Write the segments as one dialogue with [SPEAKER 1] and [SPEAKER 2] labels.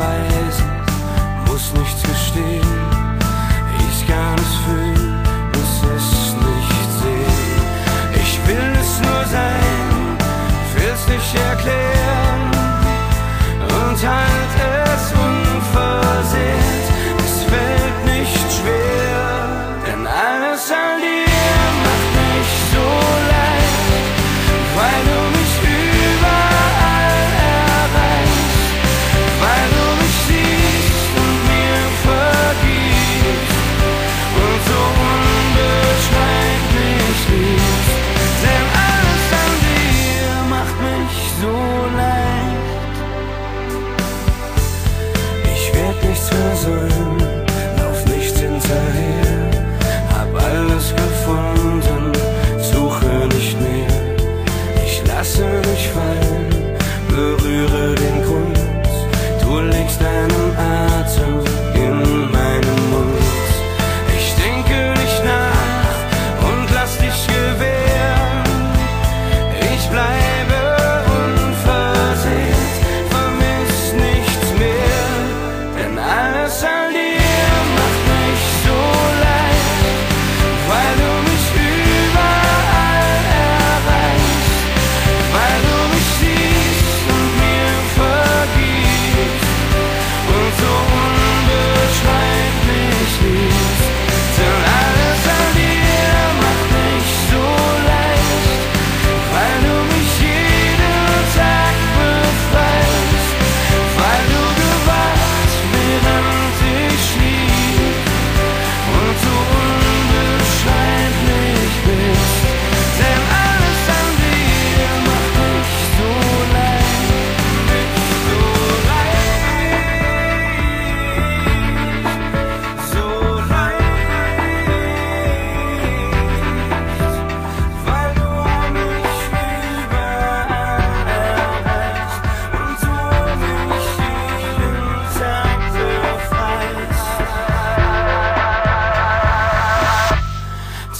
[SPEAKER 1] weiß, muss nichts gestehen. Ich kann es fühlen, muss es nicht sehen. Ich will es nur sein, will es nicht erklären.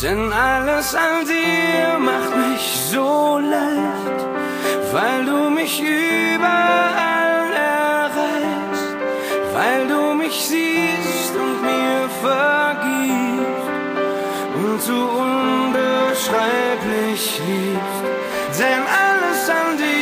[SPEAKER 1] Denn alles an dir macht mich so leicht, weil du mich überall erreichst, weil du mich siehst und mir vergibst und so unbeschreiblich liebst. Denn alles an dir